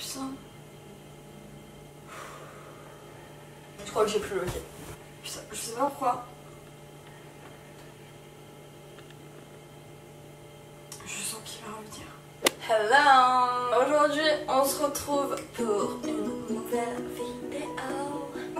putain. Je crois que j'ai plus le Putain, je sais pas pourquoi. Je sens qu'il va revenir. Hello Aujourd'hui, on se retrouve pour une nouvelle vidéo.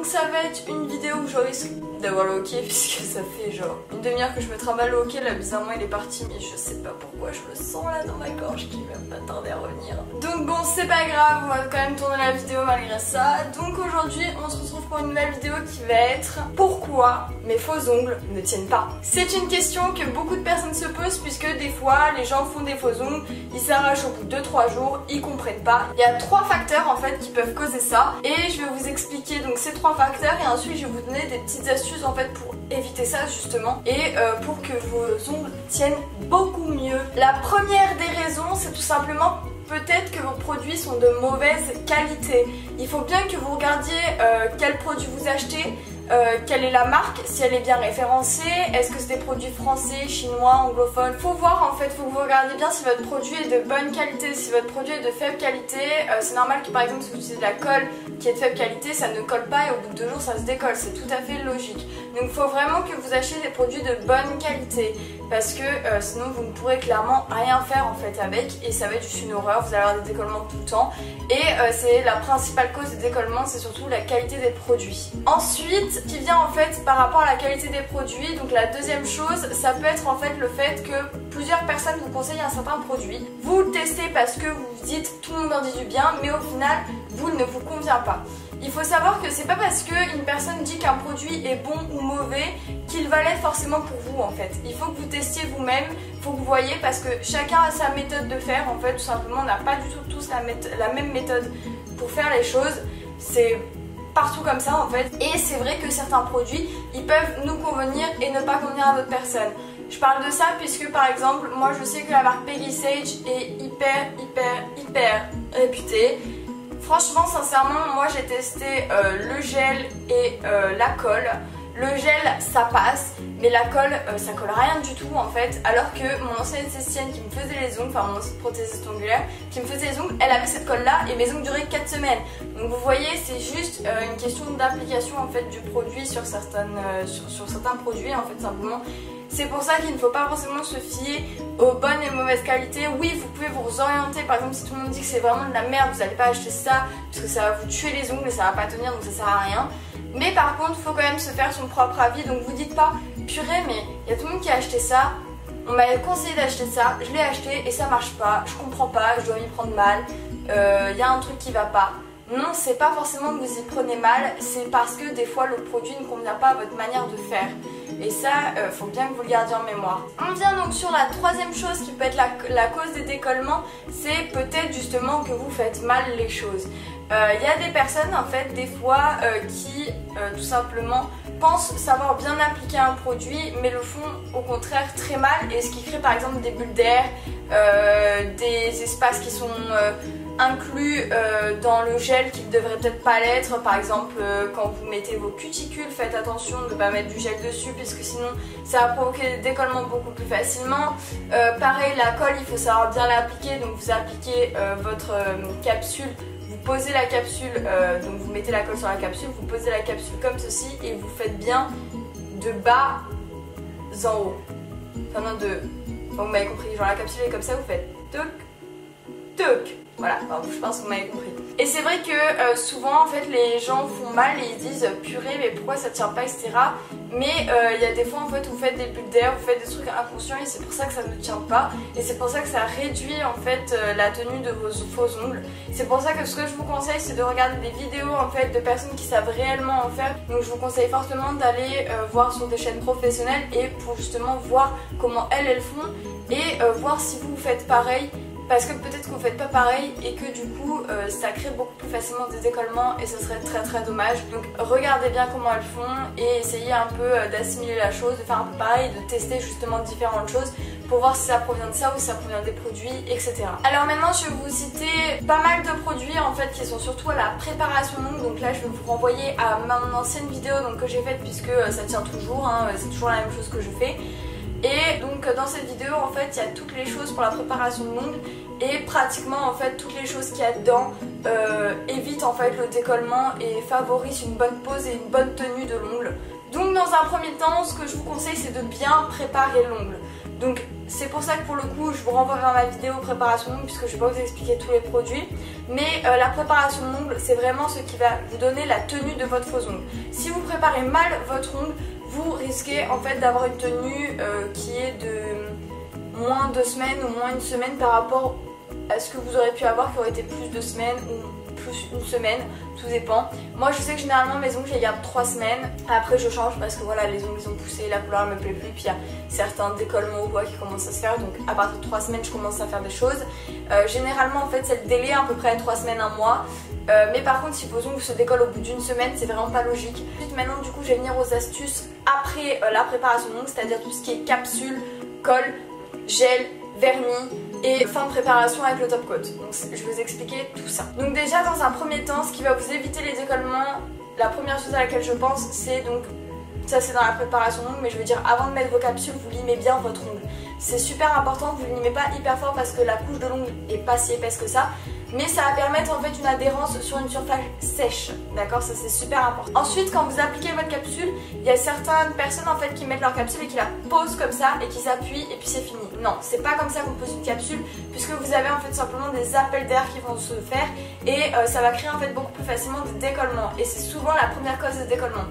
Donc ça va être une vidéo où je risque d'avoir le hockey puisque ça fait genre une demi-heure que je me trimballe le hockey. Là, bizarrement, il est parti, mais je sais pas pourquoi. Je le sens là dans ma gorge qui va pas tarder à revenir. Donc bon, c'est pas grave, on va quand même tourner la vidéo malgré ça. Donc aujourd'hui, on se retrouve pour une nouvelle vidéo qui va être Pourquoi mes faux ongles ne tiennent pas? C'est une question que beaucoup de personnes se posent puisque des fois, les gens font des faux ongles, ils s'arrachent au bout de 2-3 jours, ils comprennent pas. Il y a trois facteurs en fait qui peuvent causer ça et je vais vous expliquer donc ces trois facteurs et ensuite je vais vous donner des petites astuces en fait pour éviter ça justement et euh, pour que vos ongles tiennent beaucoup mieux. La première des raisons c'est tout simplement peut-être que vos produits sont de mauvaise qualité. Il faut bien que vous regardiez euh, quel produit vous achetez, euh, quelle est la marque, si elle est bien référencée, est-ce que c'est des produits français, chinois, anglophones? Faut voir en fait, faut que vous regardiez bien si votre produit est de bonne qualité, si votre produit est de faible qualité. Euh, c'est normal que par exemple si vous utilisez de la colle qui est de faible qualité, ça ne colle pas et au bout de deux jours ça se décolle, c'est tout à fait logique. Donc faut vraiment que vous achetiez des produits de bonne qualité parce que euh, sinon vous ne pourrez clairement rien faire en fait avec et ça va être juste une horreur, vous allez avoir des décollements tout le temps et c'est la principale cause des décollements, c'est surtout la qualité des produits. Ensuite, qui vient en fait par rapport à la qualité des produits. Donc la deuxième chose, ça peut être en fait le fait que plusieurs personnes vous conseillent un certain produit. Vous le testez parce que vous vous dites tout le monde en dit du bien, mais au final, vous ne vous convient pas. Il faut savoir que c'est pas parce qu'une personne dit qu'un produit est bon ou mauvais qu'il va l'être forcément pour vous en fait. Il faut que vous testiez vous-même, il faut que vous voyez parce que chacun a sa méthode de faire en fait, tout simplement on n'a pas du tout tous la, la même méthode pour faire les choses. C'est partout comme ça en fait. Et c'est vrai que certains produits, ils peuvent nous convenir et ne pas convenir à d'autres personnes. Je parle de ça puisque par exemple, moi je sais que la marque Peggy Sage est hyper, hyper, hyper réputée. Franchement, sincèrement, moi j'ai testé euh, le gel et euh, la colle. Le gel, ça passe, mais la colle, euh, ça colle rien du tout en fait. Alors que mon ancienne esthéticienne qui me faisait les ongles, enfin mon ancienne prothésiste ongulaire, qui me faisait les ongles, elle avait cette colle là et mes ongles duraient 4 semaines. Donc vous voyez, c'est juste euh, une question d'application en fait du produit sur, euh, sur, certains produits en fait simplement. C'est pour ça qu'il ne faut pas forcément se fier aux bonnes et mauvaises qualités. Oui, vous pouvez vous orienter. Par exemple, si tout le monde dit que c'est vraiment de la merde, vous n'allez pas acheter ça parce que ça va vous tuer les ongles et ça va pas tenir donc ça sert à rien. Mais par contre, faut quand même se faire son propre avis. Donc vous dites pas, purée, mais il y a tout le monde qui a acheté ça. On m'a conseillé d'acheter ça, je l'ai acheté et ça marche pas. Je comprends pas, je dois m'y prendre mal. Il euh, y a un truc qui va pas. Non, c'est pas forcément que vous y prenez mal, c'est parce que des fois le produit ne convient pas à votre manière de faire. Et ça, euh, faut bien que vous le gardiez en mémoire. On vient donc sur la troisième chose qui peut être la, cause des décollements, c'est peut-être justement que vous faites mal les choses. Il euh, y a des personnes en fait des fois euh, qui tout simplement pensent savoir bien appliquer un produit mais le font au contraire très mal et ce qui crée par exemple des bulles d'air, des espaces qui sont inclus euh, dans le gel qui ne devrait peut-être pas l'être. Par exemple, euh, quand vous mettez vos cuticules, faites attention de ne pas mettre du gel dessus puisque sinon ça va provoquer des décollements beaucoup plus facilement. Euh, pareil, la colle, il faut savoir bien l'appliquer. Donc vous appliquez votre capsule vous posez la capsule, donc vous mettez la colle sur la capsule, vous posez la capsule comme ceci et vous faites bien de bas en haut. Enfin non, de... vous m'avez compris, genre la capsule est comme ça, vous faites Voilà, je pense que vous m'avez compris. Et c'est vrai que euh, souvent en fait les gens font mal et ils disent purée mais pourquoi ça tient pas etc. Mais euh, il y a des fois en fait où vous faites des bulles d'air, vous faites des trucs inconscients et c'est pour ça que ça ne tient pas. Et c'est pour ça que ça réduit en fait euh, la tenue de vos faux ongles. C'est pour ça que ce que je vous conseille c'est de regarder des vidéos en fait de personnes qui savent réellement en faire. Donc je vous conseille fortement d'aller voir sur des chaînes professionnelles et pour justement voir comment elles elles font et voir si vous faites pareil parce que peut-être que vous faites pas pareil et que du coup euh, ça crée beaucoup plus facilement des décollements et ce serait très très dommage. Donc regardez bien comment elles font et essayez un peu euh, d'assimiler la chose, de faire un peu pareil, de tester justement différentes choses pour voir si ça provient de ça ou si ça provient des produits, etc. Alors maintenant je vais vous citer pas mal de produits en fait qui sont surtout à la préparation. Donc là je vais vous renvoyer à mon ancienne vidéo donc, que j'ai faite puisque euh, ça tient toujours, hein, c'est toujours la même chose que je fais. Et donc dans cette vidéo en fait il y a toutes les choses pour la préparation de l'ongle et pratiquement en fait toutes les choses qu'il y a dedans euh, évitent en fait le décollement et favorisent une bonne pose et une bonne tenue de l'ongle. Donc dans un premier temps ce que je vous conseille c'est de bien préparer l'ongle. Donc c'est pour ça que pour le coup je vous renvoie vers ma vidéo préparation d'ongle puisque je vais pas vous expliquer tous les produits. Mais euh, la préparation d'ongle c'est vraiment ce qui va vous donner la tenue de votre faux ongle. Si vous préparez mal votre ongle, vous risquez en fait d'avoir une tenue euh, qui est de moins de semaines ou moins une semaine par rapport à ce que vous aurez pu avoir qui aurait été plus de semaines ou une semaine, tout dépend. Moi je sais que généralement mes ongles je les garde 3 semaines, après je change parce que voilà les ongles ils ont poussé, la couleur me plaît plus, puis il y a certains décollements au bois qui commencent à se faire, donc à partir de 3 semaines je commence à faire des choses. Euh, généralement en fait c'est le délai à peu près 3 semaines, 1 mois. Euh, mais par contre si vos ongles se décollent au bout d'une semaine c'est vraiment pas logique. Maintenant du coup je vais venir aux astuces après euh, la préparation d'ongles, c'est-à-dire tout ce qui est capsule, colle, gel, vernis et fin de préparation avec le top coat. Donc je vais vous expliquer tout ça. Donc déjà dans un premier temps ce qui va vous éviter les décollements, la première chose à laquelle je pense c'est donc ça c'est dans la préparation d'ongles mais je veux dire avant de mettre vos capsules vous limez bien votre ongle. C'est super important vous ne limez pas hyper fort parce que la couche de l'ongle est pas si épaisse que ça mais ça va permettre en fait une adhérence sur une surface sèche, d'accord? Ça c'est super important. Ensuite quand vous appliquez votre capsule, il y a certaines personnes en fait qui mettent leur capsule et qui la posent comme ça et qui s'appuient et puis c'est fini. Non, c'est pas comme ça qu'on pose une capsule puisque vous avez en fait simplement des appels d'air qui vont se faire et euh, ça va créer en fait beaucoup plus facilement des décollements. Et c'est souvent la première cause de décollement.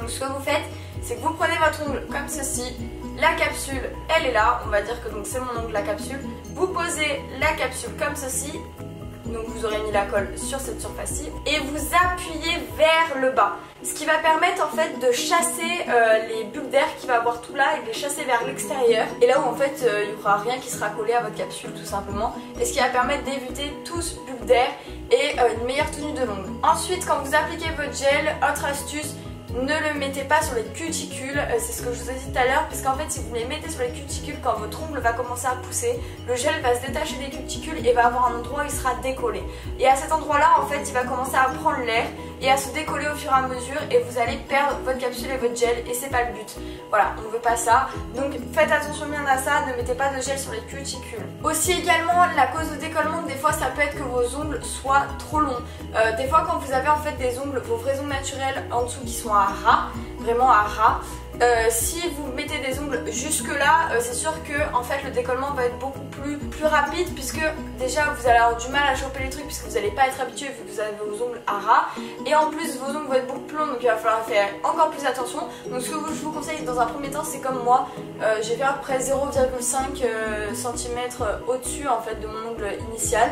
Donc ce que vous faites, c'est que vous prenez votre ongle comme ceci, la capsule elle est là, on va dire que donc c'est mon ongle la capsule, vous posez la capsule comme ceci donc vous aurez mis la colle sur cette surface-ci, et vous appuyez vers le bas. Ce qui va permettre en fait de chasser euh, les bulles d'air qui va avoir tout là et de les chasser vers l'extérieur. Et là où en fait euh, il n'y aura rien qui sera collé à votre capsule tout simplement. Et ce qui va permettre d'éviter tout ce bulle d'air et euh, une meilleure tenue de l'ongle. Ensuite quand vous appliquez votre gel, autre astuce, ne le mettez pas sur les cuticules, euh, c'est ce que je vous ai dit tout à l'heure, puisqu'en fait si vous les mettez sur les cuticules, quand votre ongle va commencer à pousser, le gel va se détacher des cuticules et va avoir un endroit où il sera décollé. Et à cet endroit-là, en fait, il va commencer à prendre l'air et à se décoller au fur et à mesure et vous allez perdre votre capsule et votre gel et c'est pas le but. Voilà, on ne veut pas ça. Donc faites attention bien à ça, ne mettez pas de gel sur les cuticules. Aussi également, la cause de décollement, des fois ça peut être que vos ongles soient trop longs. Euh, des fois quand vous avez en fait des ongles, vos vrais ongles naturels en dessous qui sont à ras, vraiment à ras, euh, si vous mettez des ongles jusque là, euh, c'est sûr que en fait le décollement va être beaucoup plus, plus rapide puisque déjà vous allez avoir du mal à choper les trucs puisque vous n'allez pas être habitué vu que vous avez vos ongles à ras. Et en plus vos ongles vont être beaucoup plus longs donc il va falloir faire encore plus attention. Donc ce que je vous conseille dans un premier temps c'est comme moi. Euh, j'ai fait à peu près 0,5 cm au-dessus en fait de mon ongle initial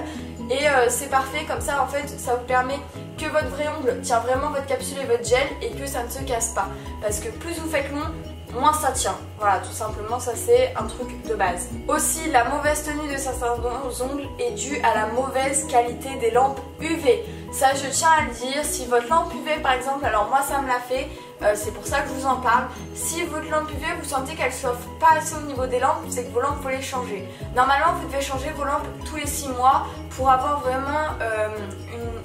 et c'est parfait comme ça en fait ça vous permet que votre vrai ongle tient vraiment votre capsule et votre gel et que ça ne se casse pas. Parce que plus vous faites long, moins ça tient. Voilà, tout simplement, ça c'est un truc de base. Aussi, la mauvaise tenue de certains ongles est due à la mauvaise qualité des lampes UV. Ça, je tiens à le dire, si votre lampe UV par exemple, alors moi ça me l'a fait, euh, c'est pour ça que je vous en parle. Si votre lampe UV, vous sentez qu'elle chauffe pas assez au niveau des lampes, c'est que vos lampes, faut les changer. Normalement, vous devez changer vos lampes tous les 6 mois pour avoir vraiment euh,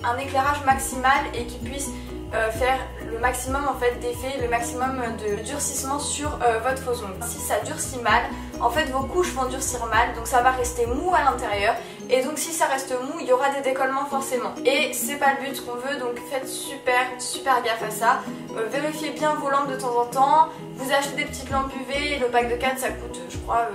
un éclairage maximal et qui puisse euh, faire le maximum en fait d'effet, le maximum de durcissement sur euh, votre faux ongle. Si ça durcit mal, en fait vos couches vont durcir mal, donc ça va rester mou à l'intérieur. Et donc si ça reste mou, il y aura des décollements forcément. Et c'est pas le but qu'on veut, donc faites super super gaffe à ça. Euh, vérifiez bien vos lampes de temps en temps. Vous achetez des petites lampes UV, le pack de 4 ça coûte je crois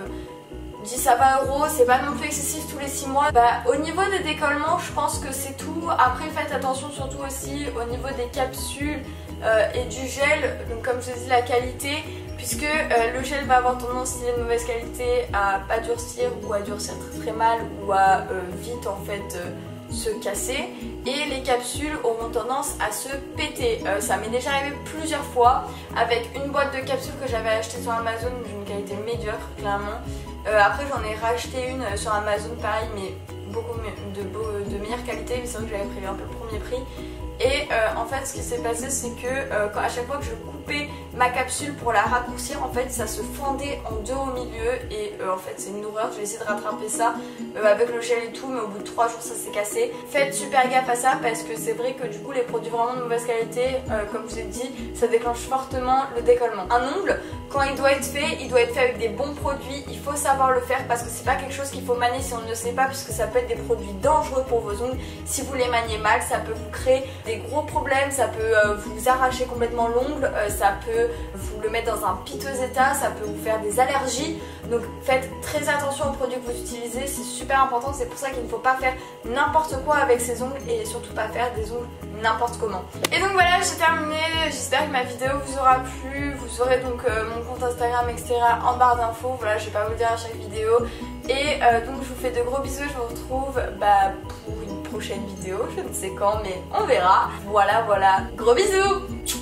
10 à 20 euros, c'est pas non plus excessif tous les 6 mois. Bah, au niveau des décollements, je pense que c'est tout. Après, faites attention surtout aussi au niveau des capsules euh, et du gel, donc comme je dis, la qualité, puisque euh, le gel va avoir tendance, s'il est de mauvaise qualité, à pas durcir ou à durcir très très mal ou à euh, vite en fait se casser et les capsules auront tendance à se péter. ça m'est déjà arrivé plusieurs fois avec une boîte de capsules que j'avais acheté sur Amazon d'une qualité médiocre clairement euh, après j'en ai racheté une euh, sur Amazon pareil mais beaucoup de, de meilleure qualité mais c'est vrai que j'avais prévu un peu le premier prix. Et euh, en fait ce qui s'est passé c'est que à chaque fois que je coupais ma capsule pour la raccourcir en fait ça se fendait en deux au milieu et euh, en fait c'est une horreur, j'ai essayé de rattraper ça euh, avec le gel et tout mais au bout de 3 jours ça s'est cassé. Faites super gaffe à ça parce que c'est vrai que du coup les produits vraiment de mauvaise qualité euh, comme je vous ai dit ça déclenche fortement le décollement. Un ongle quand il doit être fait il doit être fait avec des bons produits, il faut savoir le faire parce que c'est pas quelque chose qu'il faut manier si on ne le sait pas puisque ça peut être des produits dangereux pour vos ongles. Si vous les maniez mal ça peut vous créer des gros problèmes, ça peut vous arracher complètement l'ongle, ça vous le mettre dans un piteux état, ça peut vous faire des allergies. Donc faites très attention aux produits que vous utilisez, c'est super important, c'est pour ça qu'il ne faut pas faire n'importe quoi avec ses ongles et surtout pas faire des ongles n'importe comment. Et donc voilà, j'ai terminé, j'espère que ma vidéo vous aura plu, vous aurez donc euh, mon compte Instagram etc en barre d'infos, voilà je vais pas vous le dire à chaque vidéo. Et euh, donc je vous fais de gros bisous, je vous retrouve bah, pour une prochaine vidéo, je ne sais quand mais on verra. Voilà voilà, gros bisous